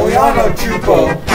Boyano Chupo.